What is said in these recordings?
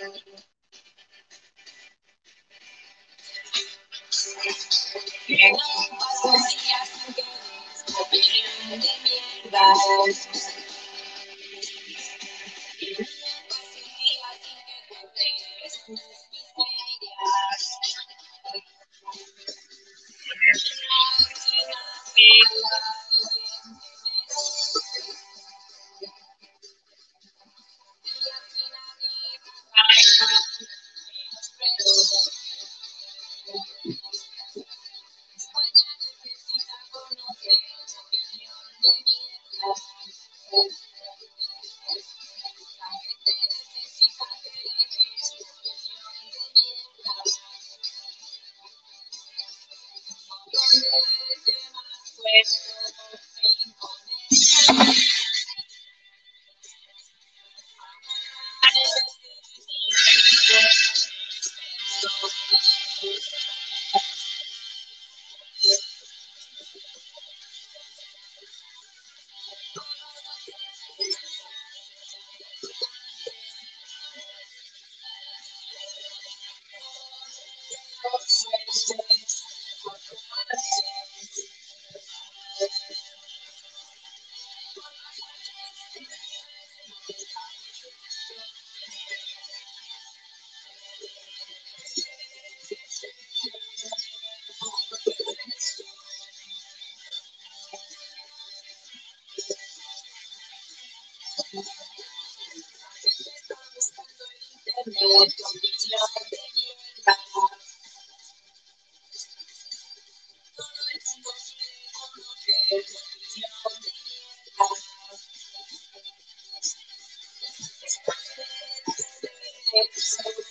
Não passo assim as de merda. it.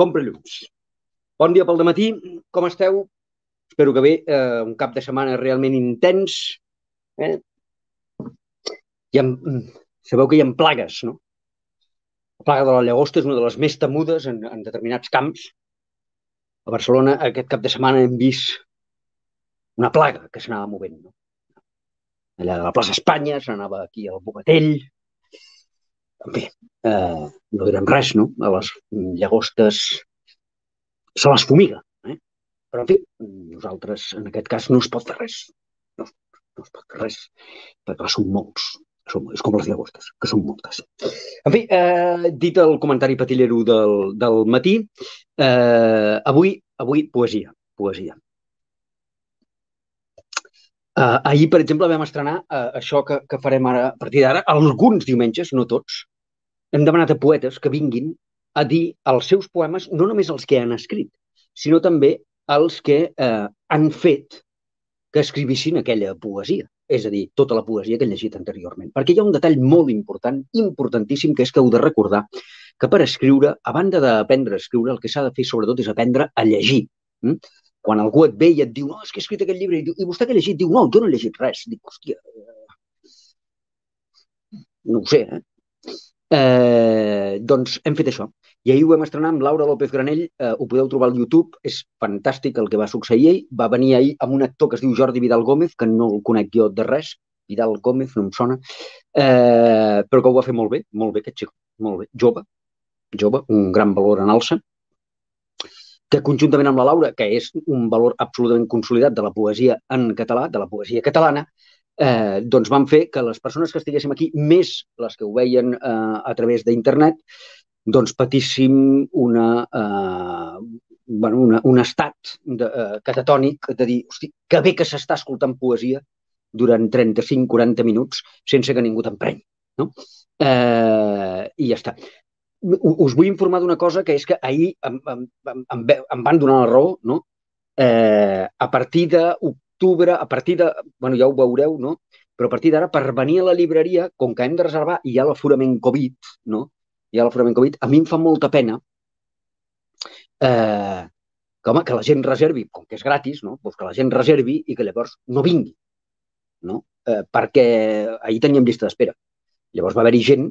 Compre llums. Bon dia pel matí. Com esteu? Espero que bé. Eh, un cap de setmana realment intens. Eh? Hi ha, sabeu que hi ha plagues, no? La plaga de la llagosta és una de les més temudes en, en determinats camps. A Barcelona aquest cap de setmana hem vist una plaga que s'anava movent. No? allà de la plaça Espanya, s'anava aquí al Bogatell. Fi, eh, no direm res, no? A les llagostes se les fumiga. Eh? Però, en fi, nosaltres, en aquest cas, no es pot fer res. No, no es pot fer res, perquè són molts. Som, és com les llagostes, que són moltes. En fi, eh, dit el comentari patillero del, del matí, eh, avui, avui poesia, poesia. Uh, ahir, per exemple, vam estrenar uh, això que, que farem ara, a partir d'ara, alguns diumenges, no tots, hem demanat a poetes que vinguin a dir els seus poemes, no només els que han escrit, sinó també els que uh, han fet que escrivissin aquella poesia, és a dir, tota la poesia que he llegit anteriorment. Perquè hi ha un detall molt important, importantíssim, que és que heu de recordar que per escriure, a banda d'aprendre a escriure, el que s'ha de fer sobretot és aprendre a llegir. Mm? quan algú et ve i et diu, no, és que he escrit aquest llibre, i, diu, i vostè que ha llegit? Diu, no, jo no he llegit res. Dic, hòstia, no ho sé, eh? Eh? Doncs hem fet això. I ahir ho vam estrenar amb Laura López Granell, eh, ho podeu trobar al YouTube, és fantàstic el que va succeir ahir. Va venir ahir amb un actor que es diu Jordi Vidal Gómez, que no el conec jo de res, Vidal Gómez, no em sona, eh, però que ho va fer molt bé, molt bé aquest xico, molt bé, jove, jove, un gran valor en alça que conjuntament amb la Laura, que és un valor absolutament consolidat de la poesia en català, de la poesia catalana, eh, doncs van fer que les persones que estiguéssim aquí, més les que ho veien eh, a través d'internet, doncs patíssim una, eh, bueno, una, un estat de, eh, catatònic de dir, hosti, que bé que s'està escoltant poesia durant 35-40 minuts sense que ningú t'empreny. No? Eh, I ja està us vull informar d'una cosa que és que ahir em, em, em, em van donar la raó, no? Eh, a partir d'octubre, a partir de... bueno, ja ho veureu, no? Però a partir d'ara, per venir a la llibreria, com que hem de reservar i hi ha l'aforament Covid, no? hi ha l'aforament Covid, a mi em fa molta pena eh, que, home, que la gent reservi, com que és gratis, no? pues que la gent reservi i que llavors no vingui. No? Eh, perquè ahir teníem llista d'espera. Llavors va haver-hi gent,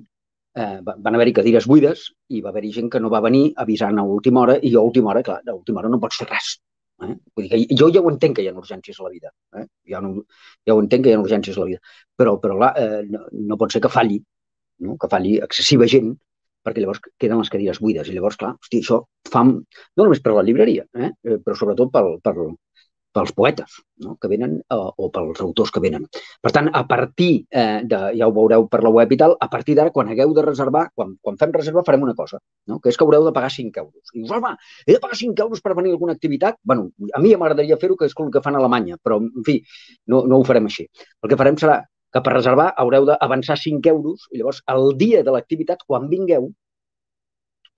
eh, van haver-hi cadires buides i va haver-hi gent que no va venir avisant a última hora i a última hora, clar, a última hora no pots fer res. Eh? Vull dir que jo ja ho entenc que hi ha urgències a la vida. Eh? Ja, no, ja ho entenc que hi ha urgències a la vida. Però, però clar, eh, no, no pot ser que falli, no? que falli excessiva gent perquè llavors queden les cadires buides. I llavors, clar, hosti, això fa, no només per la llibreria, eh? eh però sobretot pel, per, pels poetes no? que venen o, o pels autors que venen. Per tant, a partir eh, de, ja ho veureu per la web i tal, a partir d'ara, quan hagueu de reservar, quan, quan fem reserva farem una cosa, no? que és que haureu de pagar 5 euros. I dius, home, he de pagar 5 euros per venir a alguna activitat? bueno, a mi m'agradaria fer-ho, que és el que fan a Alemanya, però, en fi, no, no ho farem així. El que farem serà que per reservar haureu d'avançar 5 euros i llavors el dia de l'activitat, quan vingueu,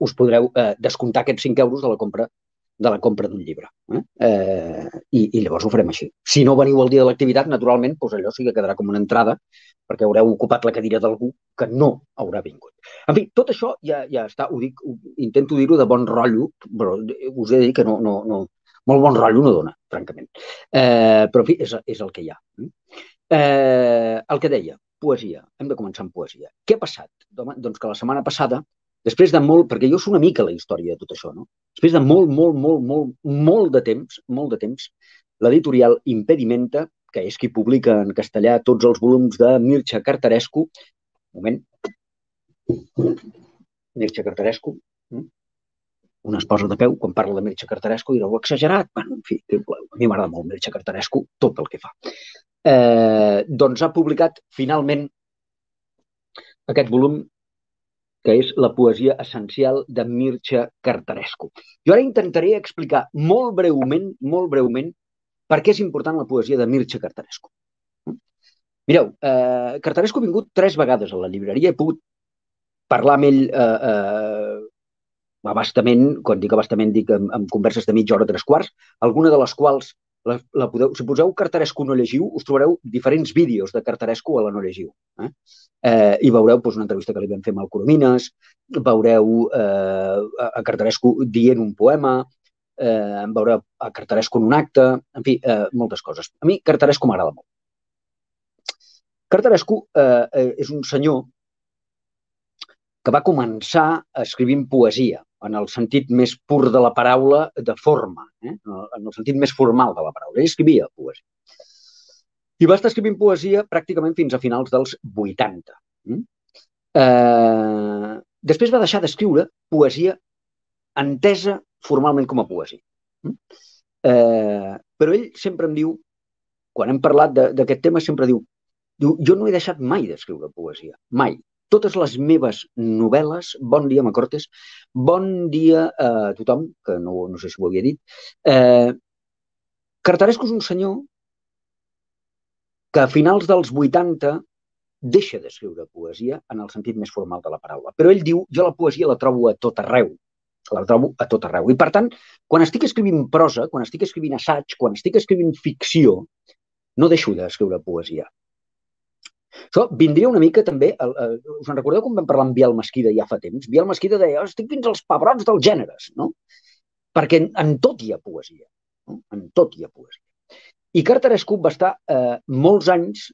us podreu eh, descomptar aquests 5 euros de la compra de la compra d'un llibre. Eh? Eh, i, I llavors ho farem així. Si no veniu el dia de l'activitat, naturalment, doncs allò sí que quedarà com una entrada perquè haureu ocupat la cadira d'algú que no haurà vingut. En fi, tot això ja, ja està, ho dic, ho, intento dir-ho de bon rotllo, però us he de dir que no, no, no, molt bon rotllo no dona, francament. Eh, però, en fi, és, és el que hi ha. Eh, el que deia, poesia. Hem de començar amb poesia. Què ha passat? Doncs que la setmana passada, després de molt, perquè jo és una mica la història de tot això, no? Després de molt, molt, molt, molt, molt de temps, molt de temps, l'editorial Impedimenta, que és qui publica en castellà tots els volums de Mircea Cartarescu, un moment, Mircea Cartarescu, hm? una es posa de peu quan parla de Mircea Cartarescu direu exagerat. Bueno, en fi, a mi m'agrada molt Mircea Cartarescu, tot el que fa eh, doncs ha publicat finalment aquest volum que és la poesia essencial de Mircea Cartarescu. Jo ara intentaré explicar molt breument, molt breument, per què és important la poesia de Mircea Cartarescu. Mireu, eh, Cartarescu ha vingut tres vegades a la llibreria, he pogut parlar amb ell eh, eh, abastament, quan dic abastament dic amb, amb converses de mitja hora, tres quarts, alguna de les quals la, la podeu, si poseu Cartarescu no llegiu, us trobareu diferents vídeos de Cartarescu a la no llegiu. Eh? Eh, I veureu doncs, una entrevista que li vam fer amb el Coromines, veureu eh, a Cartarescu dient un poema, eh, veureu a Cartarescu en un acte, en fi, eh, moltes coses. A mi Cartarescu m'agrada molt. Cartarescu eh, eh, és un senyor que va començar escrivint poesia en el sentit més pur de la paraula, de forma, eh? en el sentit més formal de la paraula. Ell escrivia poesia. I va estar escrivint poesia pràcticament fins a finals dels 80. Mm? Eh, després va deixar d'escriure poesia entesa formalment com a poesia. Mm? Eh, però ell sempre em diu, quan hem parlat d'aquest tema, sempre diu, diu, jo no he deixat mai d'escriure poesia, mai totes les meves novel·les, bon dia, Macortes, bon dia a tothom, que no, no sé si ho havia dit. Eh, Cartaresco és un senyor que a finals dels 80 deixa d'escriure poesia en el sentit més formal de la paraula. Però ell diu, jo la poesia la trobo a tot arreu. La trobo a tot arreu. I per tant, quan estic escrivint prosa, quan estic escrivint assaig, quan estic escrivint ficció, no deixo d'escriure poesia. Això vindria una mica també... El, el, us en recordeu quan vam parlar amb Biel Mesquida ja fa temps? Biel Mesquida deia, estic fins als pebrots dels gèneres, no? Perquè en, en tot hi ha poesia. No? En tot hi ha poesia. I Cartarescu va estar eh, molts anys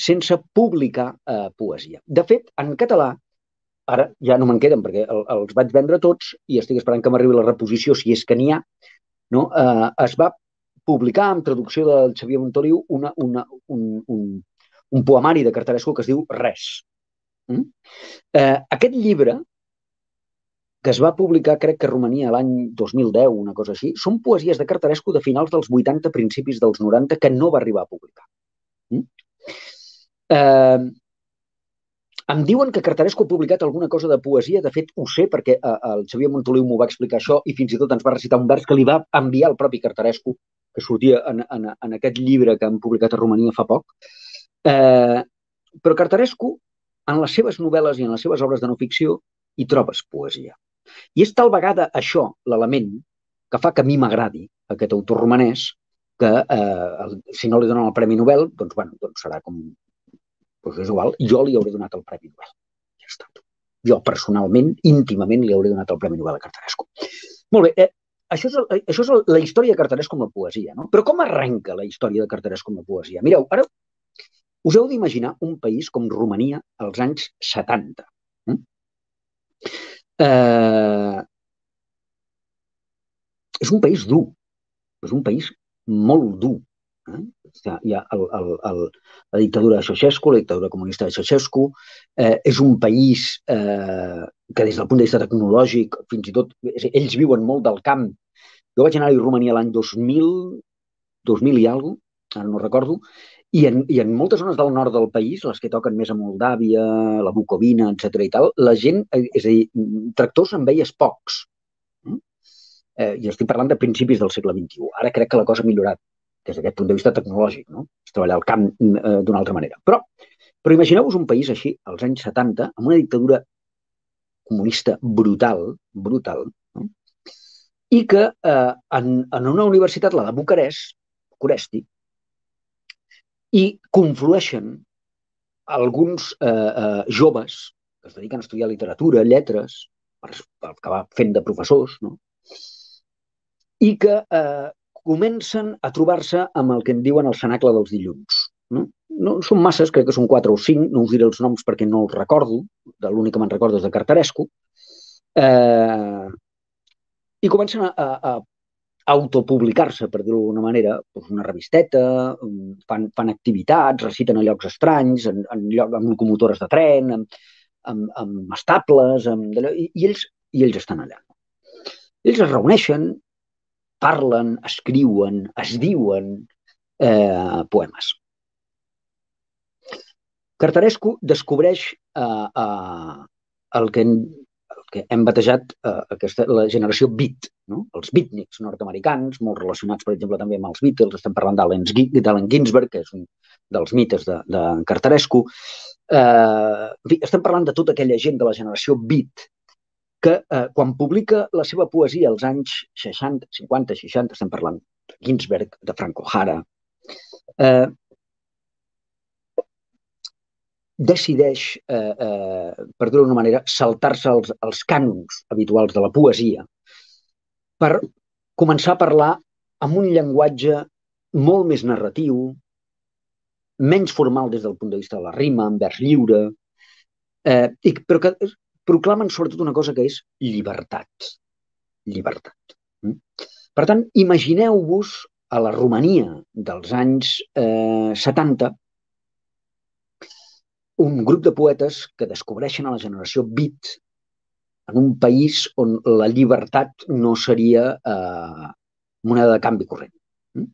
sense publicar eh, poesia. De fet, en català, ara ja no me'n queden perquè el, els vaig vendre tots i estic esperant que m'arribi la reposició, si és que n'hi ha, no? eh, es va publicar amb traducció del Xavier Montoliu una, una, un, un, un poemari de Cartarescu que es diu Res. Mm? Eh, aquest llibre, que es va publicar, crec que a Romania l'any 2010, una cosa així, són poesies de Cartarescu de finals dels 80, principis dels 90, que no va arribar a publicar. Mm? Eh, em diuen que Cartarescu ha publicat alguna cosa de poesia, de fet ho sé perquè eh, el Xavier Montoliu m'ho va explicar això i fins i tot ens va recitar un vers que li va enviar el propi Cartarescu, que sortia en, en, en aquest llibre que han publicat a Romania fa poc, Eh, però Cartarescu, en les seves novel·les i en les seves obres de no ficció, hi trobes poesia. I és tal vegada això l'element que fa que a mi m'agradi aquest autor romanès que eh, el, si no li donen el Premi Nobel, doncs, bueno, doncs serà com... Doncs és igual, jo li hauré donat el Premi Nobel. Ja està. Jo, personalment, íntimament, li hauré donat el Premi Nobel a Cartarescu. Molt bé, eh, això és, el, això és el, la història de Cartarescu com la poesia, no? Però com arrenca la història de Cartarescu com la poesia? Mireu, ara us heu d'imaginar un país com Romania als anys 70. Mm? Eh, és un país dur, és un país molt dur. Eh? Hi ha el, el, el, la dictadura de Ceausescu, la dictadura comunista de Ceausescu, eh, és un país eh, que des del punt de vista tecnològic, fins i tot, ells viuen molt del camp. Jo vaig anar a Romania l'any 2000, 2000 i alguna ara no recordo, i en, I en moltes zones del nord del país, les que toquen més a Moldàvia, la Bucovina, etc i tal, la gent, eh, és a dir, tractors en veies pocs eh, i estic parlant de principis del segle XXI. Ara crec que la cosa ha millorat des d'aquest punt de vista tecnològic, no? Es treballa al camp eh, d'una altra manera. Però, però imagineu-vos un país així, als anys 70, amb una dictadura comunista brutal, brutal, no? i que eh, en, en una universitat, la de Bucarest, Bucaresti, i conflueixen alguns eh, eh, joves que es dediquen a estudiar literatura, lletres, per, per acabar fent de professors, no? i que eh, comencen a trobar-se amb el que en diuen el cenacle dels dilluns. No? no són masses, crec que són quatre o cinc, no us diré els noms perquè no els recordo, de l'únic que me'n recordo és de Cartarescu, eh, i comencen a, a autopublicar-se, per dir-ho d'alguna manera, doncs una revisteta, fan, fan activitats, reciten a llocs estranys, en, en lloc, amb locomotores de tren, amb, amb, amb estables, amb, i, i, ells, i ells estan allà. Ells es reuneixen, parlen, escriuen, es diuen eh, poemes. Cartarescu descobreix eh, eh, el, que, que hem batejat eh, aquesta, la generació beat, no? els beatniks nord-americans, molt relacionats, per exemple, també amb els Beatles. Estem parlant d'Allen Ginsberg, que és un dels mites de, de Cartarescu. Eh, estem parlant de tota aquella gent de la generació beat que eh, quan publica la seva poesia als anys 60, 50, 60, estem parlant de Ginsberg, de Franco Jara, eh, decideix, eh, eh, per dir-ho d'una manera, saltar-se els, els cànons habituals de la poesia per començar a parlar amb un llenguatge molt més narratiu, menys formal des del punt de vista de la rima, en vers lliure, eh, i, però que proclamen sobretot una cosa que és llibertat. Llibertat. Mm? Per tant, imagineu-vos a la Romania dels anys eh, 70 un grup de poetes que descobreixen a la generació beat en un país on la llibertat no seria eh, moneda de canvi corrent. Mm?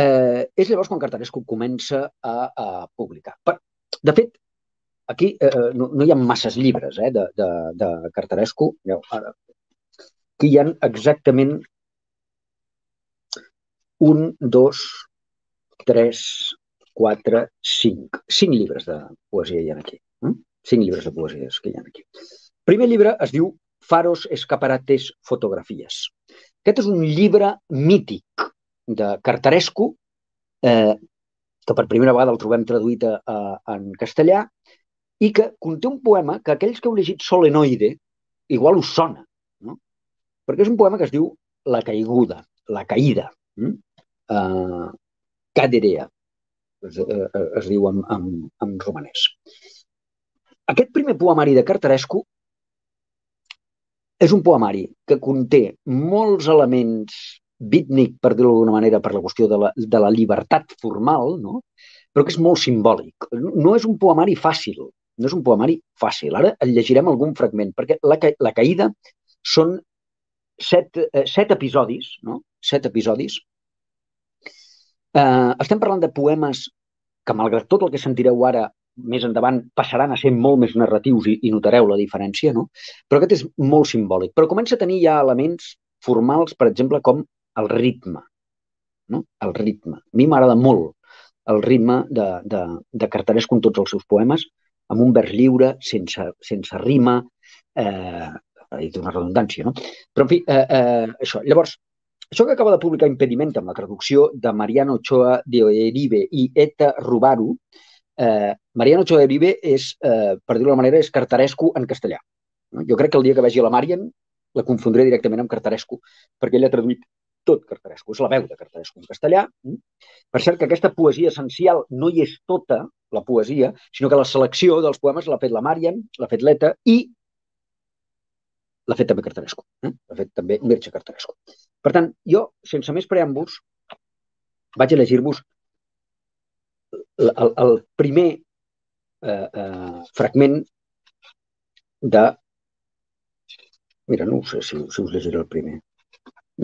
Eh, és llavors quan Cartarescu comença a, a publicar. Per, de fet, aquí eh, no, no hi ha masses llibres eh, de, de, de Cartarescu. Ara, aquí hi ha exactament un, dos, tres, quatre, cinc. Cinc llibres de poesia hi ha aquí. Eh? Cinc llibres de poesia que hi ha aquí. Primer llibre es diu Faros, escaparates, fotografies. Aquest és un llibre mític de Cartarescu, eh, que per primera vegada el trobem traduït a, a, en castellà, i que conté un poema que aquells que heu llegit Solenoide igual us sona, no? perquè és un poema que es diu La caiguda, la caïda, mm? uh, Caderea, es, uh, es diu en, en, en romanès. Aquest primer poemari de Cartarescu és un poemari que conté molts elements beatnik, per dir-ho d'alguna manera, per la qüestió de la, de la llibertat formal, no? però que és molt simbòlic. No és un poemari fàcil, no és un poemari fàcil. Ara el llegirem algun fragment, perquè la, la caïda són set, eh, set episodis, no? Set episodis. Eh, estem parlant de poemes que, malgrat tot el que sentireu ara, més endavant passaran a ser molt més narratius i, i notareu la diferència, no? Però aquest és molt simbòlic. Però comença a tenir ja elements formals, per exemple, com el ritme. No? El ritme. A mi m'agrada molt el ritme de, de, de Cartarescu en tots els seus poemes, amb un vers lliure, sense, sense rima, eh, dit una redundància, no? Però, en fi, eh, eh, això. Llavors, això que acaba de publicar Impediment amb la traducció de Mariano Ochoa de Oeribe i Eta Rubaru, eh, Mariano Ochoa Uribe és, eh, per dir-ho manera, és cartaresco en castellà. Jo crec que el dia que vegi la Marian la confondré directament amb cartaresco, perquè ell ha traduït tot cartaresco, és la veu de cartaresco en castellà. Mm? Per cert, que aquesta poesia essencial no hi és tota la poesia, sinó que la selecció dels poemes l'ha fet la Marian, l'ha fet l'Eta i l'ha fet també Cartaresco. Eh? L'ha fet també Mircea Cartaresco. Per tant, jo, sense més preàmbuls, vaig a llegir-vos el, el, el primer eh, eh, fragment de... Mira, no sé si, si us llegiré el primer.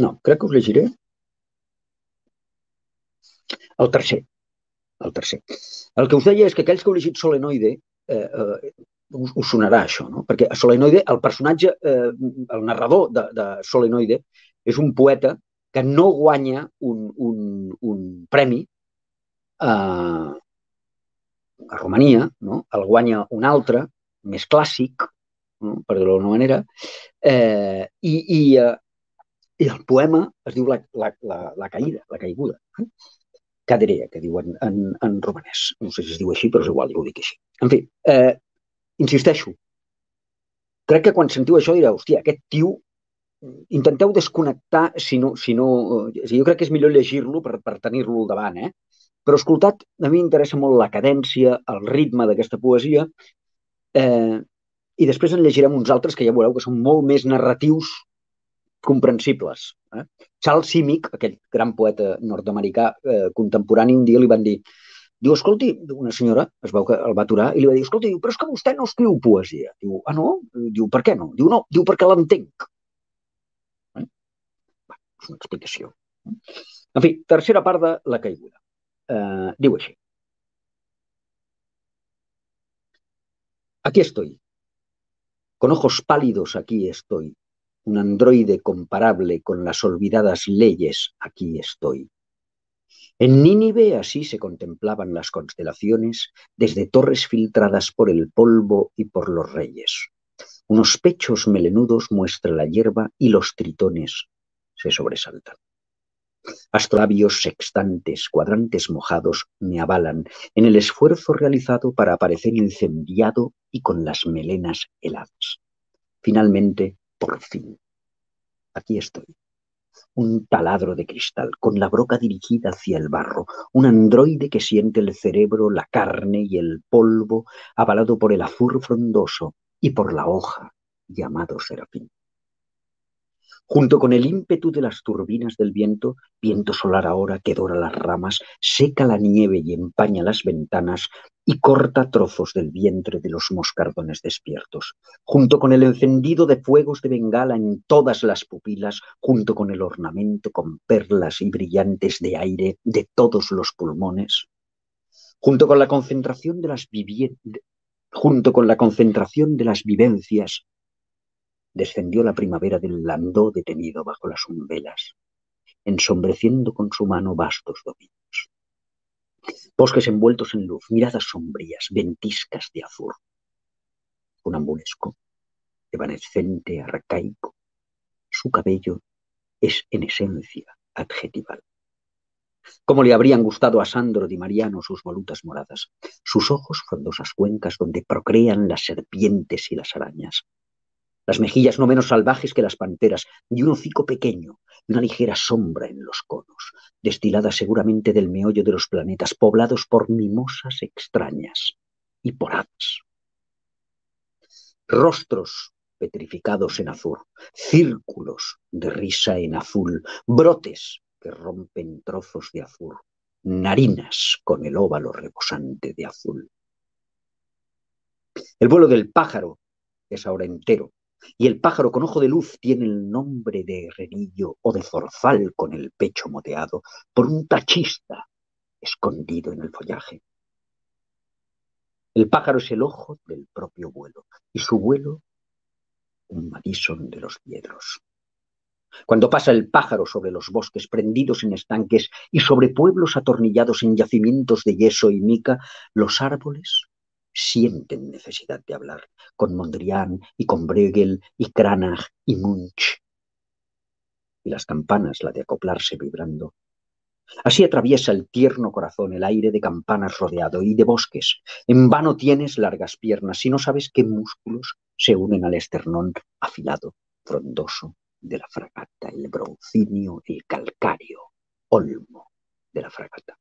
No, crec que us llegiré el tercer. El tercer. El que us deia és que aquells que heu llegit Solenoide eh, eh, us, us sonarà això, no? Perquè a Solenoide, el personatge, eh, el narrador de, de Solenoide, és un poeta que no guanya un, un, un premi a, a Romania, no? el guanya un altre, més clàssic, no? per dir-ho d'alguna manera, eh, i, i, eh, i el poema es diu la, la, la, la caïda, la caiguda. Eh? Caderea, que diuen en, en romanès. No sé si es diu així, però és igual, jo ho dic així. En fi, eh, insisteixo, crec que quan sentiu això direu, hòstia, aquest tio, intenteu desconnectar, si no, si no, eh, jo crec que és millor llegir-lo per, per tenir-lo davant, eh? Però escoltat, a mi m'interessa molt la cadència, el ritme d'aquesta poesia, eh, i després en llegirem uns altres que ja veureu que són molt més narratius comprensibles. Eh? Charles Simic, aquell gran poeta nord-americà eh, contemporani, un dia li van dir Diu, escolti, una senyora es veu que el va aturar i li va dir, escolti, però és que vostè no escriu poesia. Diu, ah, no? Diu, per què no? Diu, no, diu, perquè l'entenc. És una explicació. En fi, tercera part la caiguda. Eh, diu. Aquí estoy. Con ojos pálidos aquí estoy. Un androide comparable con las olvidadas leyes aquí estoy. En Nínive así se contemplaban las constelaciones desde torres filtradas por el polvo y por los reyes. Unos pechos melenudos muestra la hierba y los tritones se sobresaltan. Astrolabios sextantes, cuadrantes mojados me avalan en el esfuerzo realizado para aparecer incendiado y con las melenas heladas. Finalmente, por fin, aquí estoy un taladro de cristal, con la broca dirigida hacia el barro, un androide que siente el cerebro, la carne y el polvo, avalado por el azur frondoso y por la hoja llamado serafín. Junto con el ímpetu de las turbinas del viento, viento solar ahora que dora las ramas, seca la nieve y empaña las ventanas y corta trozos del vientre de los moscardones despiertos, junto con el encendido de fuegos de bengala en todas las pupilas, junto con el ornamento con perlas y brillantes de aire de todos los pulmones, junto con la concentración de las junto con la concentración de las vivencias descendió la primavera del landó detenido bajo las umbelas, ensombreciendo con su mano vastos dominios. Bosques envueltos en luz, miradas sombrías, ventiscas de azul. Un ambulesco, evanescente, arcaico. Su cabello es en esencia adjetival. Cómo le habrían gustado a Sandro Di Mariano sus volutas moradas, sus ojos frondosas cuencas donde procrean las serpientes y las arañas, las mejillas no menos salvajes que las panteras, y un hocico pequeño, y una ligera sombra en los conos, destilada seguramente del meollo de los planetas, poblados por mimosas extrañas y por hadas. Rostros petrificados en azul, círculos de risa en azul, brotes que rompen trozos de azul, narinas con el óvalo rebosante de azul. El vuelo del pájaro es ahora entero, y el pájaro con ojo de luz tiene el nombre de herrerillo o de zorzal con el pecho moteado por un tachista escondido en el follaje. El pájaro es el ojo del propio vuelo y su vuelo un madison de los piedros. Cuando pasa el pájaro sobre los bosques prendidos en estanques y sobre pueblos atornillados en yacimientos de yeso y mica, los árboles sienten necesidad de hablar con Mondrian y con Bruegel y Cranach y Munch. Y las campanas, la de acoplarse vibrando. Así atraviesa el tierno corazón el aire de campanas rodeado y de bosques. En vano tienes largas piernas si no sabes qué músculos se unen al esternón afilado, frondoso de la fragata, el broncinio, el calcario, olmo de la fragata.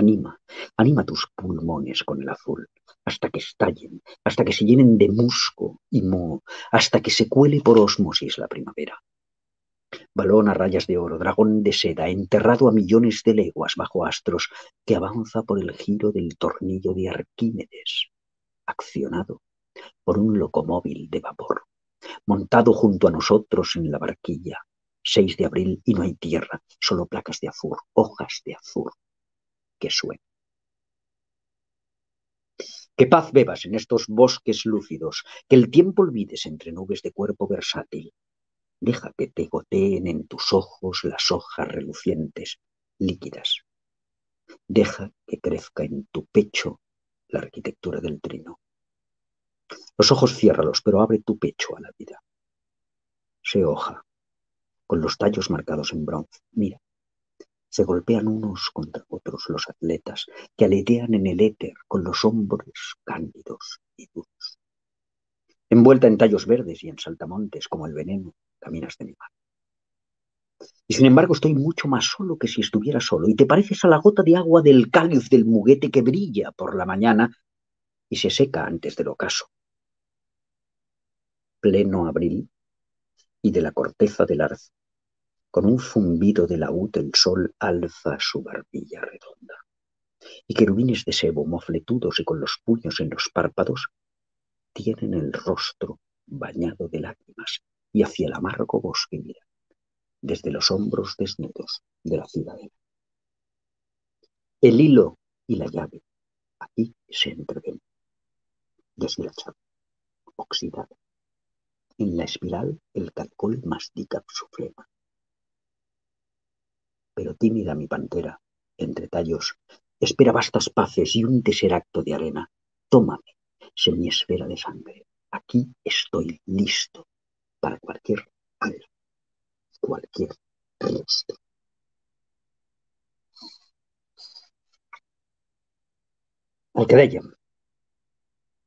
Anima, anima tus pulmones con el azul, hasta que estallen, hasta que se llenen de musgo y moho, hasta que se cuele por osmosis la primavera balón a rayas de oro, dragón de seda, enterrado a millones de leguas bajo astros, que avanza por el giro del tornillo de Arquímedes, accionado por un locomóvil de vapor, montado junto a nosotros en la barquilla. 6 de abril y no hay tierra, solo placas de azur, hojas de azur que. Que paz bebas en estos bosques lúcidos, que el tiempo olvides entre nubes de cuerpo versátil, Deja que te goteen en tus ojos las hojas relucientes, líquidas. Deja que crezca en tu pecho la arquitectura del trino. Los ojos ciérralos, pero abre tu pecho a la vida. Se hoja, con los tallos marcados en bronce. Mira, se golpean unos contra otros los atletas que aletean en el éter con los hombros cándidos y duros. Envuelta en tallos verdes y en saltamontes como el veneno, caminas de mi mano. Y sin embargo estoy mucho más solo que si estuviera solo, y te pareces a la gota de agua del cáliz del muguete que brilla por la mañana y se seca antes del ocaso. Pleno abril y de la corteza del arce, con un zumbido de laúd el sol alza su barbilla redonda. Y querubines de sebo mofletudos y con los puños en los párpados tienen el rostro bañado de lágrimas y hacia el amargo bosque mira, desde los hombros desnudos de la ciudadela. El hilo y la llave aquí se entreven, deshilachado, oxidado. En la espiral el calcol mastica su flema. Pero tímida mi pantera, entre tallos, espera vastas paces y un tesseracto de arena. Tómame, semiesfera de sangre. Aquí estoy listo para cualquier alma, cualquier rostro. El que.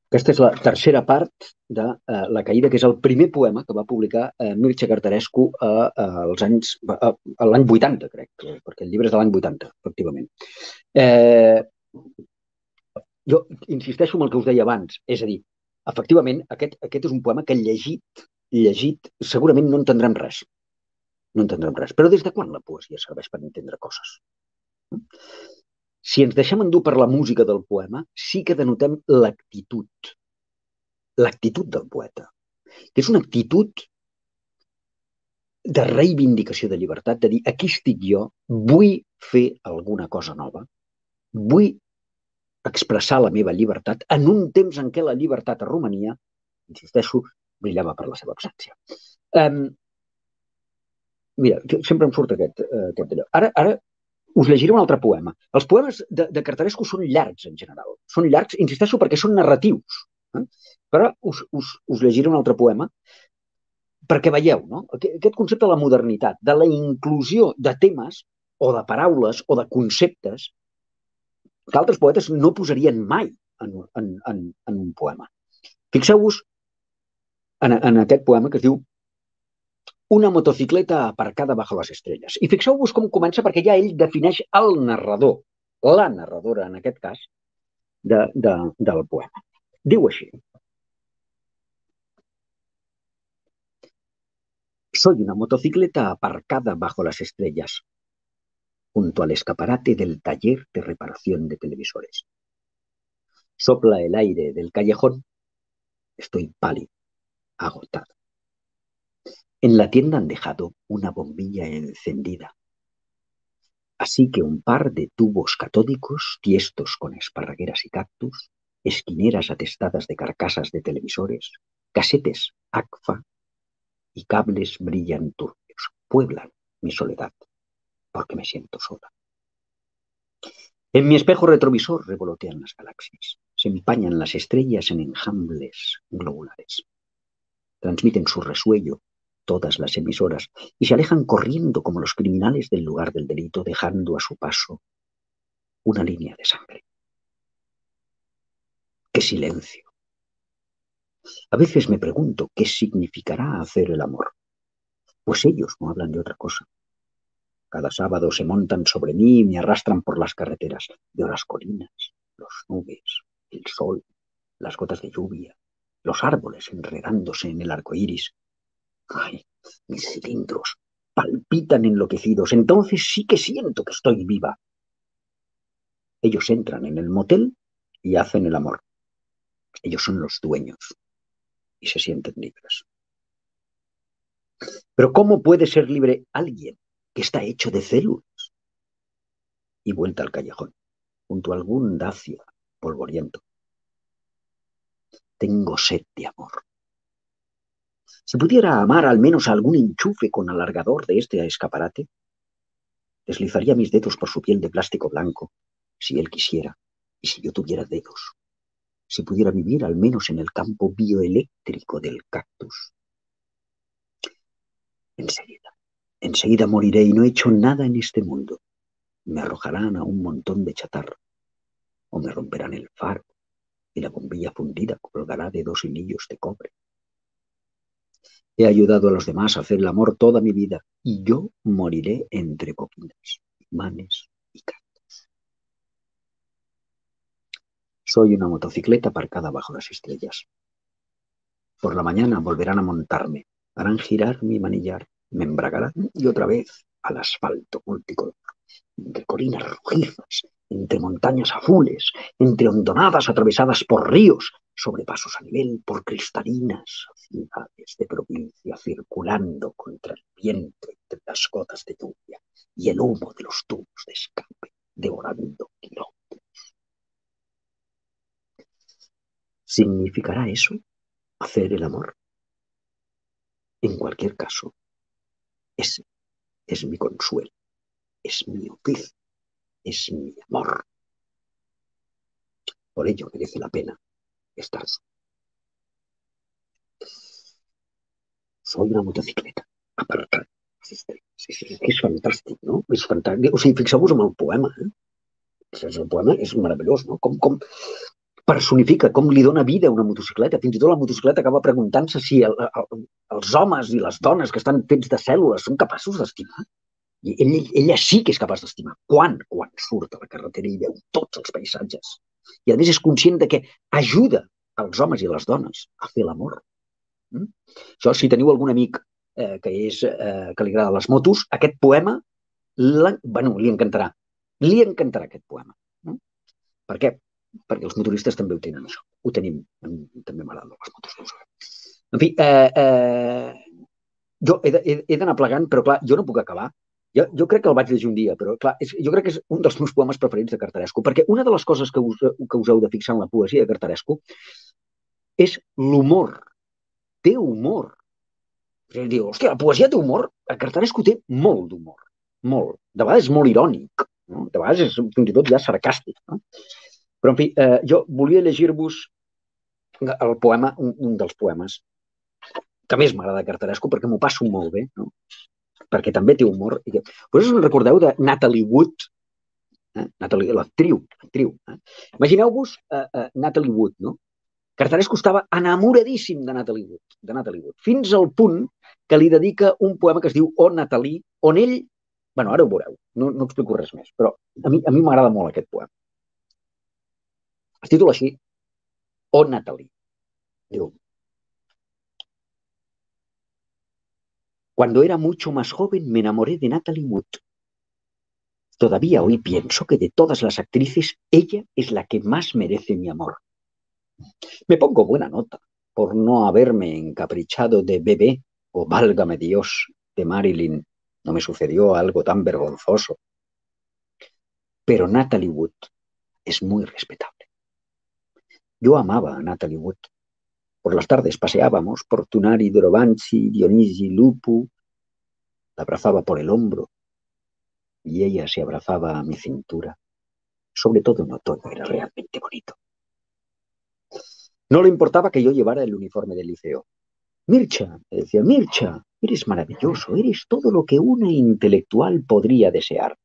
Aquesta és la tercera part de uh, La caïda, que és el primer poema que va publicar uh, Mircea Cartarescu uh, uh, als anys, uh, a l'any 80, crec, perquè el llibre és de l'any 80, efectivament. Eh, jo insisteixo en el que us deia abans, és a dir, efectivament, aquest, aquest és un poema que llegit llegit, segurament no entendrem res. No entendrem res. Però des de quan la poesia serveix per entendre coses? Si ens deixem endur per la música del poema, sí que denotem l'actitud. L'actitud del poeta. Que és una actitud de reivindicació de llibertat, de dir, aquí estic jo, vull fer alguna cosa nova, vull expressar la meva llibertat en un temps en què la llibertat a Romania, insisteixo, brillava per la seva absència. Um, mira, sempre em surt aquest, uh, aquest d'allò. Ara, ara us llegiré un altre poema. Els poemes de, de Cartarescu són llargs, en general. Són llargs, insisteixo, perquè són narratius. Eh? Però us, us, us llegiré un altre poema perquè veieu no? aquest concepte de la modernitat, de la inclusió de temes o de paraules o de conceptes que altres poetes no posarien mai en, en, en, en un poema. Fixeu-vos en, en aquest poema que es diu Una motocicleta aparcada bajo les estrelles. I fixeu-vos com comença perquè ja ell defineix el narrador, la narradora en aquest de, del poema. Diu així. Soy una motocicleta aparcada bajo las estrellas, junto al escaparate del taller de reparación de televisores. Sopla el aire del callejón. Estoy pálido agotado. En la tienda han dejado una bombilla encendida. Así que un par de tubos catódicos tiestos con esparragueras y cactus, esquineras atestadas de carcasas de televisores, casetes ACFA y cables brillan turbios, pueblan mi soledad, porque me siento sola. En mi espejo retrovisor revolotean las galaxias, se empañan las estrellas en enjambres globulares transmiten su resuello todas las emisoras y se alejan corriendo como los criminales del lugar del delito, dejando a su paso una línea de sangre. ¡Qué silencio! A veces me pregunto qué significará hacer el amor, pues ellos no hablan de otra cosa. Cada sábado se montan sobre mí y me arrastran por las carreteras. Veo las colinas, los nubes, el sol, las gotas de lluvia, los árboles enredándose en el arco iris. ¡Ay! Mis cilindros palpitan enloquecidos. Entonces sí que siento que estoy viva. Ellos entran en el motel y hacen el amor. Ellos son los dueños y se sienten libres. Pero ¿cómo puede ser libre alguien que está hecho de células? Y vuelta al callejón, junto a algún dacia polvoriento. Tengo sed de amor. Si pudiera amar al menos a algún enchufe con alargador de este escaparate, deslizaría mis dedos por su piel de plástico blanco, si él quisiera, y si yo tuviera dedos si pudiera vivir al menos en el campo bioeléctrico del cactus. Enseguida, enseguida moriré y no he hecho nada en este mundo. Me arrojarán a un montón de chatarra, o me romperán el faro y la bombilla fundida colgará de dos hilillos de cobre. He ayudado a los demás a hacer el amor toda mi vida y yo moriré entre coquinas, imanes y cactus. Soy una motocicleta aparcada bajo las estrellas. Por la mañana volverán a montarme, harán girar mi manillar, me embragarán y otra vez al asfalto multicolor, entre colinas rojizas, entre montañas azules, entre hondonadas atravesadas por ríos, sobre pasos a nivel por cristalinas de provincia circulando contra el viento entre las gotas de lluvia y el humo de los tubos de escape devorando kilómetros. ¿Significará eso hacer el amor? En cualquier caso, ese es mi consuelo, es mi oficio, es mi amor. Por ello merece la pena estar Soy una motocicleta aparcada. És, és, és fantàstic, no? És fantàstic. O sigui, fixeu-vos en el poema, eh? El poema és meravellós, no? Com, com, personifica, com li dona vida a una motocicleta. Fins i tot la motocicleta acaba preguntant-se si el, el, els homes i les dones que estan fets de cèl·lules són capaços d'estimar. I ell, ella sí que és capaç d'estimar. Quan? Quan surt a la carretera i veu tots els paisatges. I a més és conscient de que ajuda els homes i les dones a fer l'amor. Mm? Això, si teniu algun amic eh, que, és, eh, que li agrada les motos, aquest poema bueno, li encantarà. Li encantarà aquest poema. Mm? Per què? perquè els motoristes també ho tenen, això. Ho tenim. També m'agraden les motos. En fi, eh, eh, jo he d'anar plegant, però clar, jo no puc acabar. Jo, jo crec que el vaig llegir un dia, però clar, és, jo crec que és un dels meus poemes preferits de Cartaresco, perquè una de les coses que us, que us heu de fixar en la poesia de Cartaresco és l'humor. Té humor. Diu, hòstia, la poesia té humor. El Cartaresco té molt d'humor. Molt. De vegades és molt irònic. No? De vegades és fins i tot ja sarcàstic. No? Però, en fi, eh, jo volia llegir-vos el poema, un, un dels poemes que més m'agrada Cartaresco perquè m'ho passo molt bé, no? perquè també té humor. I que... Vosaltres us recordeu de Natalie Wood, eh? Natalie, l'actriu, l'actriu. Eh? Imagineu-vos eh, eh, Natalie Wood, no? Cartaresco estava enamoradíssim de Natalie Wood, de Natalie Wood, fins al punt que li dedica un poema que es diu O Natalie, on ell, bueno, ara ho veureu, no, no explico res més, però a mi a mi m'agrada molt aquest poema. Es titula així, O Natalie. Digo, Cuando era mucho más joven me enamoré de Natalie Wood. Todavía hoy pienso que de todas las actrices, ella es la que más merece mi amor. Me pongo buena nota por no haberme encaprichado de bebé o válgame Dios de Marilyn. No me sucedió algo tan vergonzoso. Pero Natalie Wood es muy respetable. Yo amaba a Natalie Wood. Por las tardes paseábamos por Tunari, Dorobanchi, Dionisi, Lupu. La abrazaba por el hombro y ella se abrazaba a mi cintura. Sobre todo en otoño era realmente bonito. No le importaba que yo llevara el uniforme del liceo. Mircha, decía, Mircha, eres maravilloso, eres todo lo que una intelectual podría desear.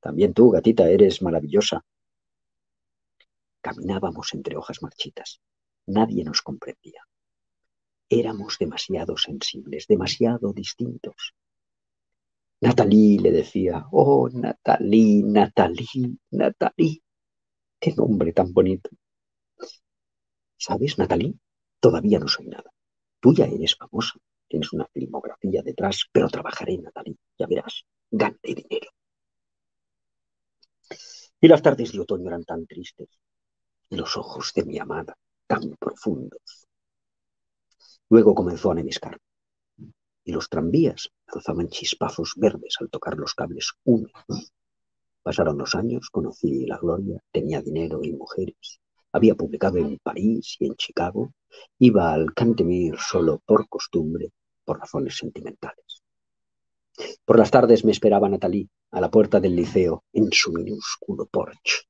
También tú, gatita, eres maravillosa. Caminábamos entre hojas marchitas. Nadie nos comprendía. Éramos demasiado sensibles, demasiado distintos. Natalie le decía, oh, Natalie, Natalie, Natalie. Qué nombre tan bonito. ¿Sabes, Natalie? Todavía no soy nada. Tú ya eres famosa, tienes una filmografía detrás, pero trabajaré, Natalie. Ya verás, ganaré dinero. Y las tardes de otoño eran tan tristes, y los ojos de mi amada tan profundos. Luego comenzó a neviscar, y los tranvías lanzaban chispazos verdes al tocar los cables húmedos. Pasaron los años, conocí la gloria, tenía dinero y mujeres. Había publicado en París y en Chicago. Iba al Cantemir solo por costumbre, por razones sentimentales. Por las tardes me esperaba Natalie a la puerta del liceo en su minúsculo porche.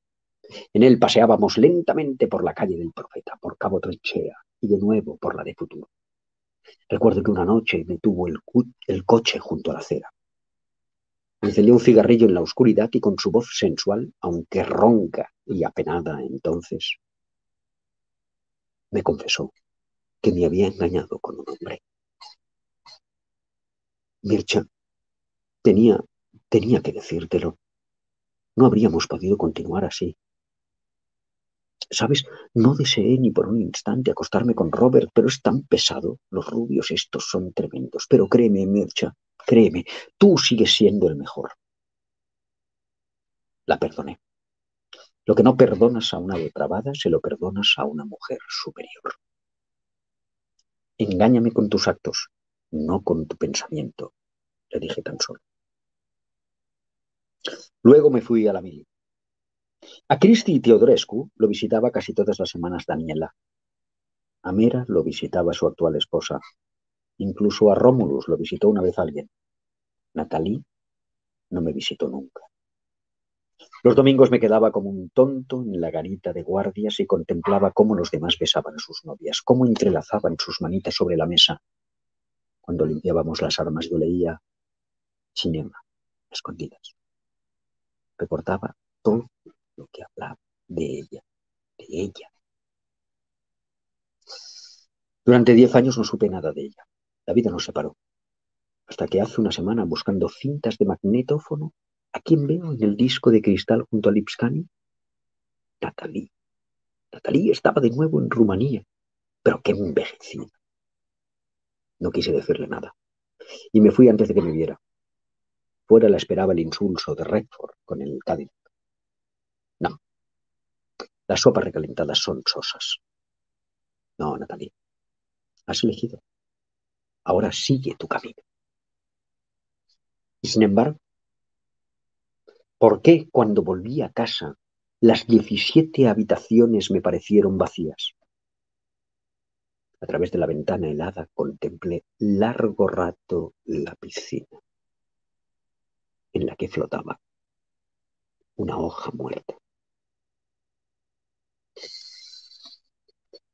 En él paseábamos lentamente por la calle del Profeta, por Cabo Trinchea y de nuevo por la de Futuro. Recuerdo que una noche detuvo el, el coche junto a la acera. Encendió un cigarrillo en la oscuridad y con su voz sensual, aunque ronca y apenada entonces, me confesó que me había engañado con un hombre. Mircha, tenía, tenía que decírtelo. No habríamos podido continuar así. Sabes, no deseé ni por un instante acostarme con Robert, pero es tan pesado. Los rubios estos son tremendos. Pero créeme, Mircha, Créeme, tú sigues siendo el mejor. La perdoné. Lo que no perdonas a una depravada, se lo perdonas a una mujer superior. Engáñame con tus actos, no con tu pensamiento, le dije tan solo. Luego me fui a la mili. A Cristi Teodorescu lo visitaba casi todas las semanas Daniela. A Mera lo visitaba su actual esposa, Incluso a Rómulus lo visitó una vez alguien. Natalie no me visitó nunca. Los domingos me quedaba como un tonto en la garita de guardias y contemplaba cómo los demás besaban a sus novias, cómo entrelazaban sus manitas sobre la mesa. Cuando limpiábamos las armas yo leía cinema, escondidas. Recordaba todo lo que hablaba de ella, de ella. Durante diez años no supe nada de ella. La vida nos separó. Hasta que hace una semana, buscando cintas de magnetófono, ¿a quién veo en el disco de cristal junto a Lipscani? Natalie. Natalie estaba de nuevo en Rumanía, pero qué envejecida. No quise decirle nada, y me fui antes de que me viera. Fuera la esperaba el insulso de Redford con el Cadillac. No, las sopas recalentadas son sosas. No, Natalie, has elegido. Ahora sigue tu camino. Y sin embargo, ¿por qué cuando volví a casa las 17 habitaciones me parecieron vacías? A través de la ventana helada contemplé largo rato la piscina en la que flotaba una hoja muerta.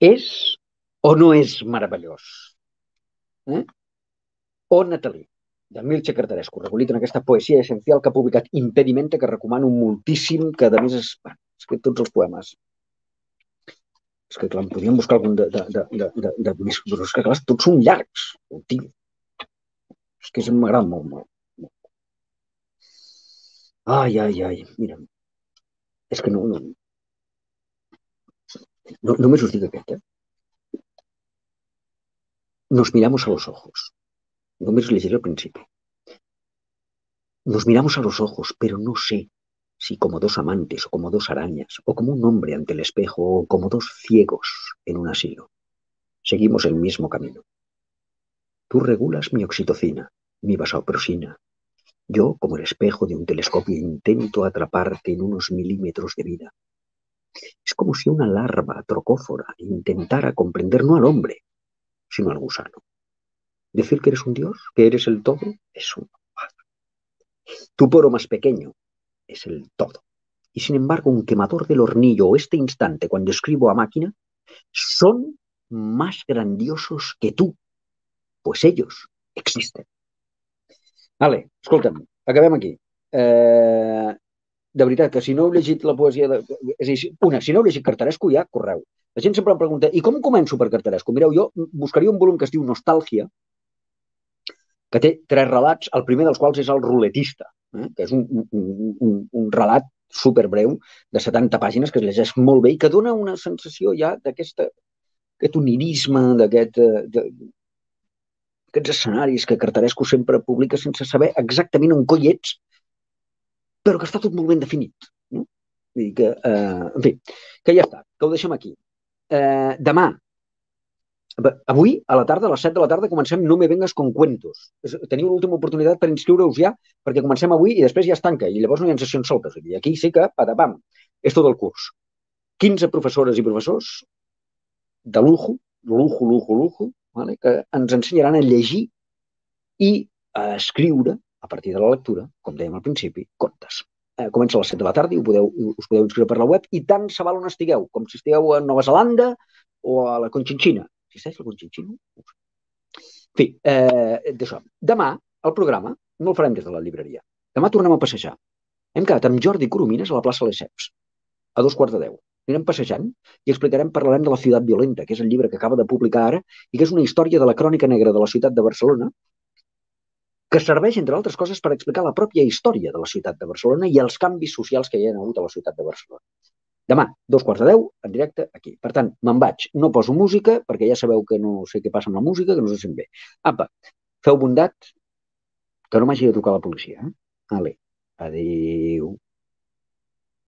¿Es o no es maravilloso? Eh? O Natalie, de Mircea Cartarescu, recollit en aquesta poesia essencial que ha publicat Impedimenta, que recomano moltíssim, que a més és, bueno, escrit tots els poemes. És que clar, podríem buscar algun de, de, de, de, de, de més, però és que clar, tots són llargs, tio. És que m'agrada molt, molt. Ai, ai, ai, mira. És que no, no, no només us dic aquest, eh? Nos miramos a los ojos. Me leeré al principio. Nos miramos a los ojos, pero no sé si como dos amantes o como dos arañas, o como un hombre ante el espejo, o como dos ciegos en un asilo. Seguimos el mismo camino. Tú regulas mi oxitocina, mi vasoprosina. Yo, como el espejo de un telescopio, intento atraparte en unos milímetros de vida. Es como si una larva trocófora intentara comprender no al hombre, sino al gusano. Decir que eres un dios, que eres el todo, es un Tu poro más pequeño es el todo. Y sin embargo, un quemador del hornillo o este instante cuando escribo a máquina son más grandiosos que tú, pues ellos existen. Vale, escolta'm, acabem aquí. Eh, de veritat, que si no heu llegit la poesia... De... És una, si no heu llegit Cartaresco, ja correu. La gent sempre em pregunta, i com començo per Cartaresco? Mireu, jo buscaria un volum que es diu Nostàlgia, que té tres relats, el primer dels quals és el ruletista, eh? que és un, un, un, un relat superbreu de 70 pàgines que es llegeix molt bé i que dona una sensació ja d'aquest onirisme, d'aquest de, aquests escenaris que Cartaresco sempre publica sense saber exactament on coi ets, però que està tot molt ben definit. No? I que, eh, en fi, que ja està, que ho deixem aquí. Eh, demà, avui, a la tarda, a les 7 de la tarda, comencem No me vengas con cuentos. Teniu l'última oportunitat per inscriure-us ja, perquè comencem avui i després ja es tanca, i llavors no hi ha sessions soltes. I aquí sí que, patapam, és tot el curs. 15 professores i professors de lujo, lujo, lujo, lujo, vale? que ens ensenyaran a llegir i a escriure, a partir de la lectura, com dèiem al principi, contes. Eh, comença a les 7 de la tarda i ho podeu, us podeu inscriure per la web i tant se val on estigueu, com si estigueu a Nova Zelanda o a la Conchinchina. Existeix la Conchinchina? En fi, eh, d'això. Demà, el programa, no el farem des de la llibreria. Demà tornem a passejar. Hem quedat amb Jordi Coromines a la plaça Lesseps, a dos quarts de deu anirem passejant i explicarem, parlarem de La ciutat violenta, que és el llibre que acaba de publicar ara i que és una història de la crònica negra de la ciutat de Barcelona que serveix, entre altres coses, per explicar la pròpia història de la ciutat de Barcelona i els canvis socials que hi ha hagut a la ciutat de Barcelona. Demà, dos quarts de deu, en directe, aquí. Per tant, me'n vaig. No poso música, perquè ja sabeu que no sé què passa amb la música, que no se sent bé. Apa, feu bondat, que no m'hagi de trucar la policia. Eh? Vale. Adéu.